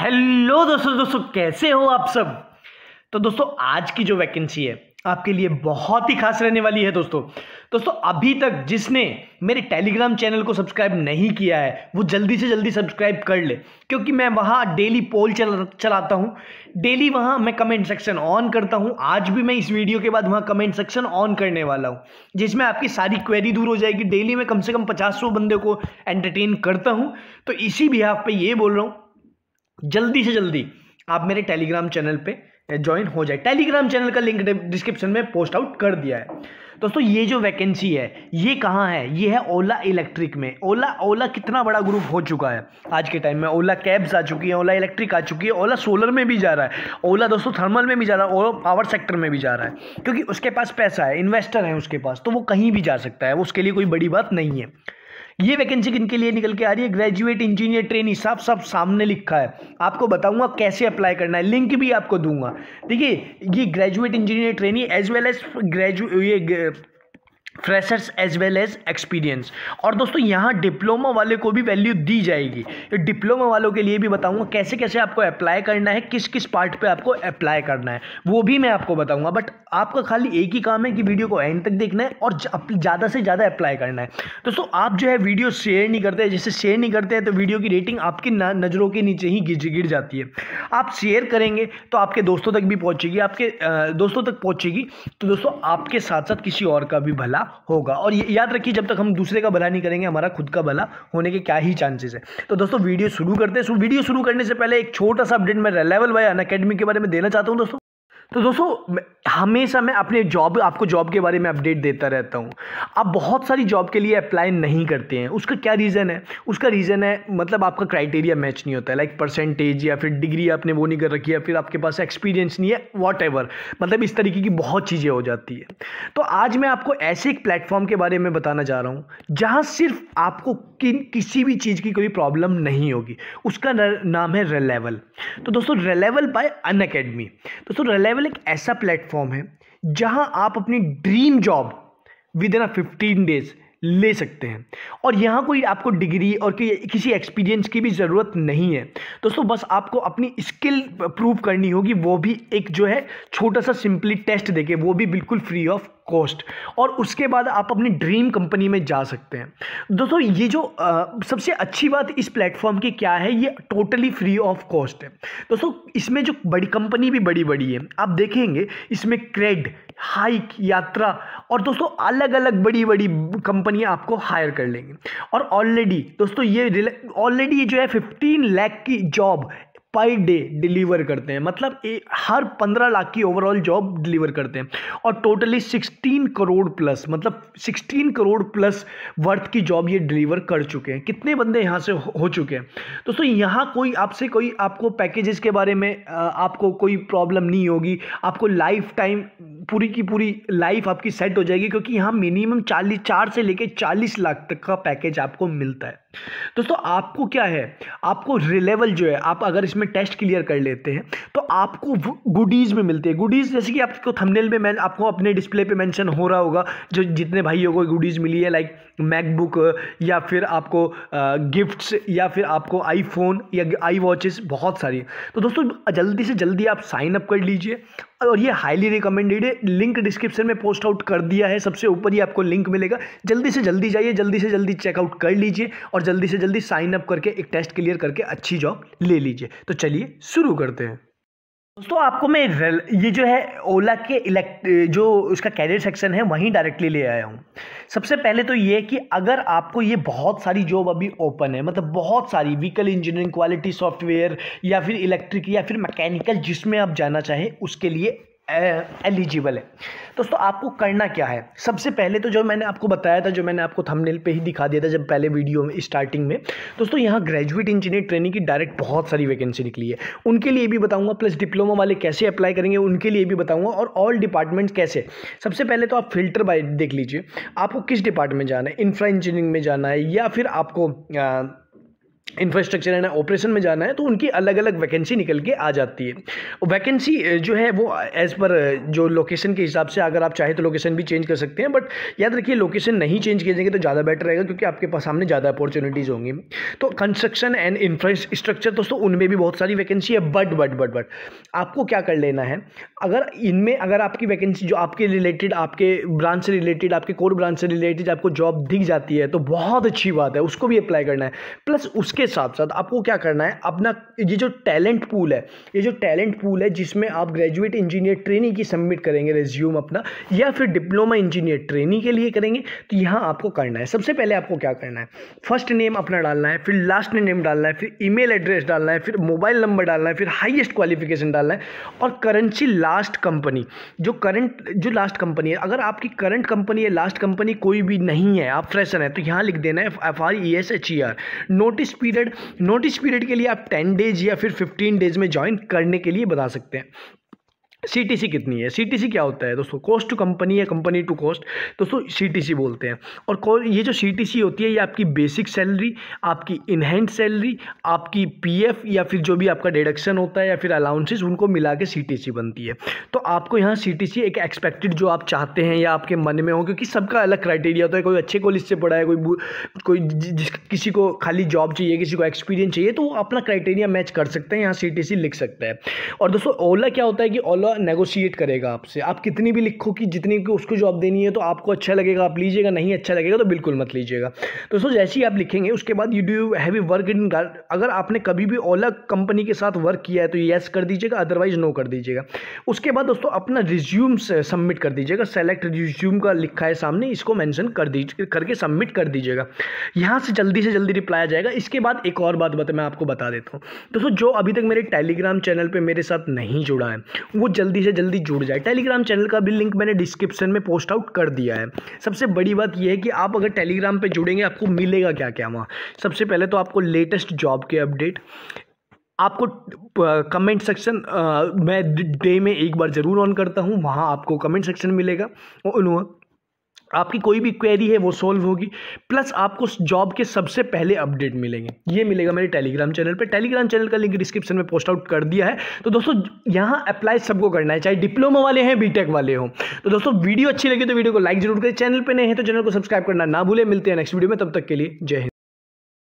Hello दोस्तों दोस्तों, कैसे हो आप सब? तो दोस्तों, आज की जो वैकेंसी है, आपके लिए बहुत ही खास रहने वाली है दोस्तों। दोस्तों, अभी तक जिसने मेरे टेलीग्राम चैनल को सब्सक्राइब नहीं किया है, वो जल्दी से जल्दी सब्सक्राइब कर ले, क्योंकि मैं वहाँ डेली पोल चल, चलाता हूँ। डेली वहाँ मैं कमेंट सेक्शन ऑन करता हूँ। आज भी मैं इस वीडियो के बाद वहाँ कमेंट सेक्शन ऑन करने वाला हूँ, जिसमें आपकी सारी क्वेरी दूर हो जाएगी। डेली मैं कम से कम पचास बंदे को एंटरटेन करता हूँ। तो इसी भी आप पे ये बोल रहा हूँ जल्दी से जल्दी आप मेरे टेलीग्राम चैनल पे ज्वाइन हो जाए। टेलीग्राम चैनल का लिंक डिस्क्रिप्शन में पोस्ट आउट कर दिया है। दोस्तों, ये जो वैकेंसी है, ये कहाँ है? ये है ओला इलेक्ट्रिक में। ओला ओला कितना बड़ा ग्रुप हो चुका है। आज के टाइम में ओला कैब्स आ चुकी है ओला इलेक्ट्रिक आ चुकी है ओला सोलर में भी जा रहा है। ओला दोस्तों थर्मल में भी जा रहा है ओला पावर सेक्टर में भी जा रहा है। क्योंकि उसके पास पैसा है इन्वेस्टर है उसके पास तो वो कहीं भी जा सकता है। उसके लिए कोई बड़ी बात नहीं है। ये वैकेंसी किन के लिए निकल के आ रही है? ग्रेजुएट इंजीनियर ट्रेनी सब सब सामने लिखा है। आपको बताऊँगा कैसे अप्लाई करना है। लिंक भी आपको दूँगा। देखिए, ये graduate engineer trainee as well as graduate freshers as well as experience और दोस्तों, यहाँ डिप्लोमा वाले को भी वैल्यू दी जाएगी। डिप्लोमा वालों के लिए भी बताऊँगा, कैसे कैसे आपको अप्लाई करना है, किस किस पार्ट पे आपको अप्लाई करना है, वो भी मैं आपको बताऊँगा। बट आपका खाली एक ही काम है कि वीडियो को एंड तक देखना है और ज़्यादा से ज़्यादा अप्लाई करना है। दोस्तों, आप जो है वीडियो शेयर नहीं करते, जैसे शेयर नहीं करते हैं तो वीडियो की रेटिंग आपकी नज़रों के नीचे ही गिर गिर जाती है। आप शेयर करेंगे तो आपके दोस्तों तक भी पहुँचेगी, आपके दोस्तों तक पहुँचेगी। तो दोस्तों, आपके साथ साथ किसी और का भी भला होगा। और याद रखिए, जब तक हम दूसरे का भला नहीं करेंगे, हमारा खुद का भला होने के क्या ही चांसेस है। तो दोस्तों, वीडियो शुरू करते हैं। वीडियो शुरू करने से पहले एक छोटा सा अपडेट मैं लेवल बाय अन के बारे में देना चाहता हूँ दोस्तों। तो दोस्तों हमेशा मैं अपने जॉब आपको जॉब के बारे में अपडेट देता रहता हूँ। आप बहुत सारी जॉब के लिए अप्लाई नहीं करते हैं। उसका क्या रीज़न है? उसका रीज़न है मतलब आपका क्राइटेरिया मैच नहीं होता है। लाइक परसेंटेज या फिर डिग्री आपने वो नहीं कर रखी है फिर आपके पास एक्सपीरियंस नहीं है वॉट मतलब इस तरीके की बहुत चीज़ें हो जाती है। तो आज मैं आपको ऐसे एक प्लेटफॉर्म के बारे में बताना चाह रहा हूँ, जहाँ सिर्फ़ आपको किन, किसी भी चीज़ की कोई प्रॉब्लम नहीं होगी। उसका नाम है रेलेवल तो दोस्तों रेलेवल बाय अन दोस्तों रेलेवल ट्रैवल एक ऐसा प्लेटफॉर्म है जहाँ आप अपनी dream job within a fifteen days ले सकते हैं। और यहाँ कोई आपको डिग्री और कि, किसी एक्सपीरियंस की भी ज़रूरत नहीं है दोस्तों बस आपको अपनी स्किल प्रूव करनी होगी वो भी एक जो है छोटा सा सिंपली टेस्ट देके वो भी बिल्कुल फ्री ऑफ़ कॉस्ट। और उसके बाद आप अपनी ड्रीम कंपनी में जा सकते हैं। दोस्तों ये जो आ, सबसे अच्छी बात इस प्लेटफॉर्म की क्या है ये टोटली फ्री ऑफ़ कॉस्ट है। दोस्तों इसमें जो बड़ी कंपनी भी बड़ी बड़ी है आप देखेंगे इसमें क्रेड हाइक यात्रा और दोस्तों अलग अलग बड़ी बड़ी कंपनियाँ आपको हायर कर लेंगे। और ऑलरेडी दोस्तों, ये ऑलरेडी जो है फिफ्टीन लैख की जॉब पर डे डिलीवर करते हैं। मतलब ए, हर पंद्रह लाख की ओवरऑल जॉब डिलीवर करते हैं। और टोटली सिक्सटीन करोड़ प्लस मतलब सिक्सटीन करोड़ प्लस वर्थ की जॉब ये डिलीवर कर चुके हैं। कितने बंदे यहाँ से हो, हो चुके हैं? दोस्तों यहाँ कोई आपसे कोई आपको पैकेजेस के बारे में आपको कोई प्रॉब्लम नहीं होगी। आपको लाइफ टाइम पूरी की पूरी लाइफ आपकी सेट हो जाएगी क्योंकि यहाँ मिनिमम चालीस चार से लेकर चालीस लाख तक का पैकेज आपको मिलता है। दोस्तों, आपको क्या है? आपको रिलेवल जो है, आप अगर इसमें टेस्ट क्लियर कर लेते हैं तो आपको गुडीज़ में मिलते हैं। गुडीज़ जैसे कि आपको थंबनेल में मैं, आपको अपने डिस्प्ले पे मेंशन हो रहा होगा, जो जितने भाइयों को गुडीज़ मिली है लाइक मैकबुक या फिर आपको गिफ्ट्स या फिर आपको आईफोन या आई वॉचेस बहुत सारी तो दोस्तों, जल्दी से जल्दी आप साइन अप कर लीजिए, और ये हाईली रिकमेंडेड है। लिंक डिस्क्रिप्शन में पोस्ट आउट कर दिया है, सबसे ऊपर ही आपको लिंक मिलेगा। जल्दी से जल्दी जाइए, जल्दी से जल्दी चेकआउट कर लीजिए, और जल्दी से जल्दी साइन अप करके एक टेस्ट क्लियर करके अच्छी जॉब ले लीजिए। तो चलिए शुरू करते हैं। दोस्तों, आपको मैं ये जो है ओला के इलेक्ट जो उसका कैरियर सेक्शन है, वहीं डायरेक्टली ले आया हूँ। सबसे पहले तो ये कि अगर आपको ये बहुत सारी जॉब अभी ओपन है मतलब बहुत सारी व्हीकल इंजीनियरिंग क्वालिटी सॉफ्टवेयर या फिर इलेक्ट्रिक या फिर मैकेनिकल जिसमें आप जाना चाहें, उसके लिए एलिजिबल है। दोस्तों, आपको करना क्या है? सबसे पहले तो जो मैंने आपको बताया था, जो मैंने आपको थंबनेल पे ही दिखा दिया था जब पहले वीडियो में स्टार्टिंग में, दोस्तों, यहाँ ग्रेजुएट इंजीनियर ट्रेनिंग की डायरेक्ट बहुत सारी वैकेंसी निकली है। उनके लिए भी बताऊँगा प्लस डिप्लोमा वाले कैसे अप्लाई करेंगे, उनके लिए भी बताऊँगा, और ऑल डिपार्टमेंट्स कैसे। सबसे पहले तो आप फ़िल्टर बाय देख लीजिए, आपको किस डिपार्टमेंट जाना है? इंफ्रा इंजीनियरिंग में जाना है, या फिर आपको इंफ्रास्ट्रक्चर एंड ऑपरेशन में जाना है तो उनकी अलग अलग वैकेंसी निकल के आ जाती है। वैकेंसी जो है वो एज़ पर जो लोकेशन के हिसाब से अगर आप चाहें तो लोकेशन भी चेंज कर सकते हैं बट याद रखिए लोकेशन नहीं चेंज किए जाएँगे तो ज़्यादा बेटर रहेगा, क्योंकि आपके पास सामने ज़्यादा अपॉर्चुनिटीज़ होंगी। तो कंस्ट्रक्शन एंड इंफ्रास्ट्रक्चर दोस्तों, उनमें भी बहुत सारी वैकेंसी है बट बट बट बट आपको क्या कर लेना है? अगर इनमें, अगर आपकी वैकेंसी जो आपके रिलेटेड आपके ब्रांच से रिलेटेड आपके कोर ब्रांच से रिलेटेड आपको जॉब दिख जाती है तो बहुत अच्छी बात है, उसको भी अप्लाई करना है। प्लस उसके इसके साथ साथ आपको क्या करना है, अपना ये जो टैलेंट पूल है, ये जो टैलेंट पूल है जिसमें आप ग्रेजुएट इंजीनियर ट्रेनिंग की सबमिट करेंगे रेज्यूम अपना, या फिर डिप्लोमा इंजीनियर ट्रेनिंग के लिए करेंगे तो यहाँ आपको करना है। सबसे पहले आपको क्या करना है फ़र्स्ट नेम अपना डालना है, फिर लास्ट नेम डालना है, फिर ईमेल एड्रेस डालना है, फिर मोबाइल नंबर डालना है, फिर हाईएस्ट क्वालिफिकेशन डालना है, और करेंसी लास्ट कंपनी जो करंट जो लास्ट कंपनी है, अगर आपकी करंट कंपनी है लास्ट कंपनी कोई भी नहीं है, आप फ्रेशर हैं तो यहाँ लिख देना है F R E S H E R notice period period notice period के लिए आप टेन डेज़ या फिर फिफ्टीन डेज़ में ज्वाइन करने के लिए बता सकते हैं। सी कितनी है? सी क्या होता है दोस्तों? कॉस्ट टू कंपनी या कंपनी टू कॉस्ट दोस्तों सी बोलते हैं। और ये जो सी होती है, ये आपकी बेसिक सैलरी आपकी इनहेंड सैलरी आपकी पीएफ या फिर जो भी आपका डिडक्शन होता है या फिर अलाउंसेस उनको मिला के सी बनती है। तो आपको यहाँ सी एक एक्सपेक्टेड जो आप चाहते हैं या आपके मन में हो, क्योंकि सबका अलग क्राइटेरिया होता है। कोई अच्छे कॉलेज से पढ़ा है, कोई कोई जिस, किसी को खाली जॉब चाहिए, किसी को एक्सपीरियंस चाहिए तो वो अपना क्राइटेरिया मैच कर सकते हैं, यहाँ सी लिख सकता है। और दोस्तों, ओला क्या होता है कि ओला पूरा नेगोशिएट करेगा आपसे। आप कितनी भी लिखो कि जितनी की उसको जॉब देनी है तो आपको अच्छा लगेगा, आप लीजिएगा, नहीं अच्छा लगेगा तो बिल्कुल मत लीजिएगा। तो दोस्तों जैसे ही आप लिखेंगे, उसके बाद you do have work in अगर आपने कभी भी ओला कंपनी के साथ वर्क किया है तो येस कर दीजिएगा अदरवाइज़ नो कर दीजिएगा। उसके बाद दोस्तों अपना रिज्यूम सबमिट कर दीजिएगा। सेलेक्ट रिज्यूम का लिखा है सामने, इसको मैंशन कर दीजिए करके सबमिट कर दीजिएगा। यहाँ से जल्दी से जल्दी रिप्लाई आ जाएगा। इसके बाद एक और बात बता, मैं आपको बता देता हूँ। दोस्तों, जो अभी तक मेरे टेलीग्राम चैनल पर मेरे साथ नहीं जुड़ा है, वो जल्दी से जल्दी जुड़ जाए। टेलीग्राम चैनल का भी लिंक मैंने डिस्क्रिप्शन में पोस्ट आउट कर दिया है। सबसे बड़ी बात यह है कि आप अगर टेलीग्राम पर जुड़ेंगे, आपको मिलेगा क्या क्या वहाँ? सबसे पहले तो आपको लेटेस्ट जॉब के अपडेट आपको कमेंट सेक्शन मैं डे में एक बार ज़रूर ऑन करता हूँ, वहाँ आपको कमेंट सेक्शन मिलेगा। आपकी कोई भी क्वेरी है, वो सॉल्व होगी। प्लस आपको जॉब के सबसे पहले अपडेट मिलेंगे। ये मिलेगा मेरे टेलीग्राम चैनल पे। टेलीग्राम चैनल का लिंक डिस्क्रिप्शन में पोस्ट आउट कर दिया है। तो दोस्तों, यहाँ अप्लाई सबको करना है। चाहे डिप्लोमा वाले हैं बीटेक वाले हों। तो दोस्तों वीडियो अच्छी लगी तो वीडियो को लाइक ज़रूर करें। चैनल पर नहीं है तो चैनल को सब्सक्राइब करना ना भूले। मिलते हैं नेक्स्ट वीडियो में। तब तक के लिए जय हिंद।